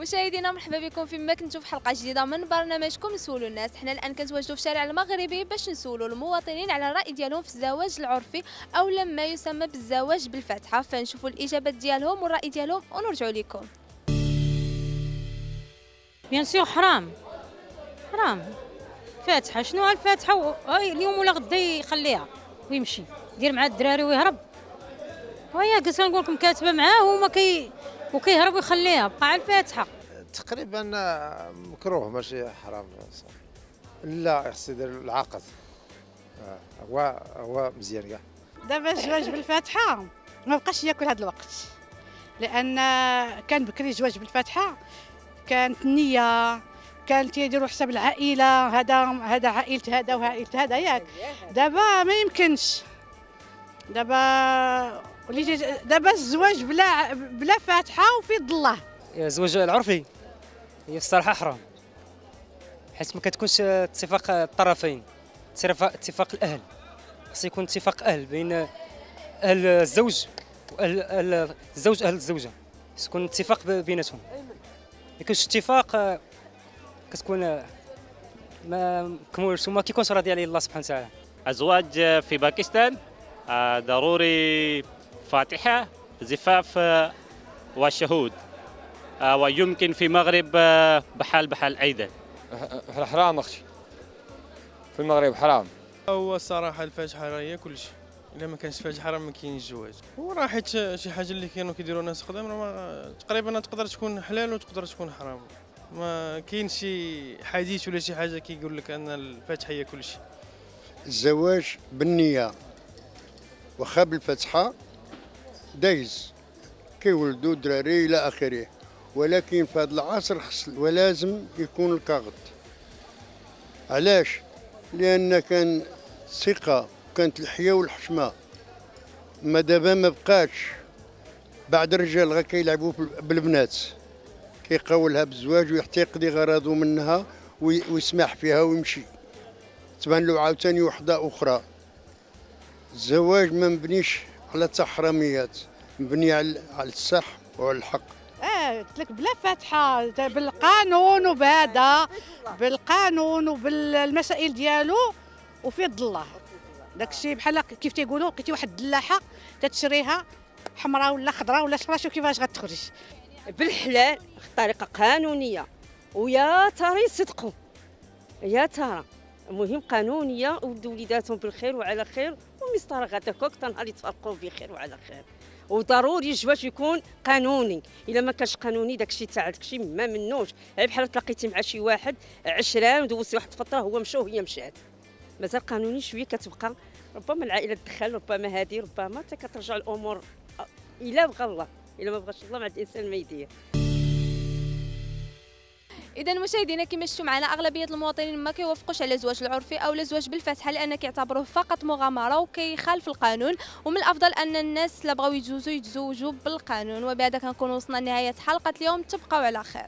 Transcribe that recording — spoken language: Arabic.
مشاهدينا مرحبا بكم فيما كنتو في حلقة جديدة من برنامجكم نسولوا الناس. حنا الآن كنتواجدوا في الشارع المغربي باش نسولوا المواطنين على الراي ديالهم في الزواج العرفي أو لما يسمى بالزواج بالفاتحه فنشوفوا الإجابات ديالهم والرأي ديالهم ونرجعوا لكم. بيان سور حرام. حرام. فاتحة. شنو الفاتحة. أي اليوم ولا غدا يخليها ويمشي. يدير مع الدراري ويهرب. ويا قلت نقول لكم كاتبة معاه وما كي وكيهرب ويخليها بقى على الفاتحة. تقريبا آه، مكروه ماشي حرام. لا خصو يدير العقد. آه، هو هو مزيان كاع. دابا الزواج بالفاتحة ما بقاش ياكل هذا الوقت. لأن كان بكري الزواج بالفاتحة كانت النيه كانت يديروا حساب العائلة هذا هذا عائلة هذا وعائلة هذا ياك. دابا ما يمكنش. دابا وليتي دابا الزواج بلا بلا فاتحة وفي الله الزواج العرفي. هي الصراحه حرام. حيت ما كتكونش اتفاق الطرفين. اتفاق اتفاق الأهل. خص يكون اتفاق أهل بين أهل الزوج واهل الزوج أهل الزوجة. خص يكون اتفاق بيناتهم. ما يكونش اتفاق كتكون ما مكمولش. وما كيكونش راضي عليه الله سبحانه وتعالى. أزواج في باكستان آه، ضروري فاتحة زفاف آه، وشهود آه، ويمكن في المغرب آه، بحال بحال أيضا. حرام أختي. في المغرب حرام. هو الصراحه الفاتحه راه هي كلشي. إلا ما كانش فاتحه راه ما كاينش الزواج وراه حيت شي حاجة اللي كانوا كيديروا الناس قدام راه ما- تقريبا تقدر تكون حلال وتقدر تكون حرام. ما كاينش شي حديث ولا شي حاجة كيقول لك أن الفاتحة هي كلشي. الزواج بالنية. واخا بالفتحة دايز. كيولدوا دراري إلى آخره ولكن في هذا العصر خص ولازم يكون الكاغط. علاش؟ لأن كان الثقة كانت الحياة والحشمة. ما دابا ما بقاش بعد الرجال غا كيلعبوا بال- بالبنات. كيقاولها بالزواج يقضي غرضه منها وي- ويسمح فيها ويمشي. تبان له عاوتاني وحدة أخرى. الزواج ما مبنيش على التحرميات مبني على الصح وعلى الحق. آه قلت لك بلا فاتحه بالقانون وبهذا بالقانون وبالمسائل ديالو وفي يد الله. داك الشيء بحال كيف تيقولوا لقيتي واحد الدلاحة تتشريها حمراء ولا خضراء ولا شرا شوف كيفاش غتخرج؟ بالحلال بطريقه قانونية. ويا ترى يصدقوا يا ترى. المهم قانونية ولدوا وليداتهم بالخير وعلى خير. ومسطره غدا كوك نهار يتفرقوا بخير وعلى خير. وضروري الزواج يكون قانوني. إلا ما كانش قانوني داكشي تاع داكشي ما منوش. غير بحال تلاقيتي مع شي واحد عشران ودوزتي واحد الفترة هو مشى وهي مشات. مازال قانوني شوية كتبقى. ربما العائلة تدخل ربما هذه ربما حتى كترجع الأمور. إلا بغى الله إلا ما بغاش الله مع الإنسان ما يدير. اذا مشاهدينا كما شفتوا معنا أغلبية المواطنين ما كيوافقوش على الزواج العرفي أو الزواج بالفاتحه لأن كيعتبروه فقط مغامرة وكيخالف القانون. ومن الأفضل أن الناس لا بغاو يتزوجوا يتزوجوا بالقانون. وبهذا كنكون وصلنا لنهاية حلقة اليوم تبقوا على خير.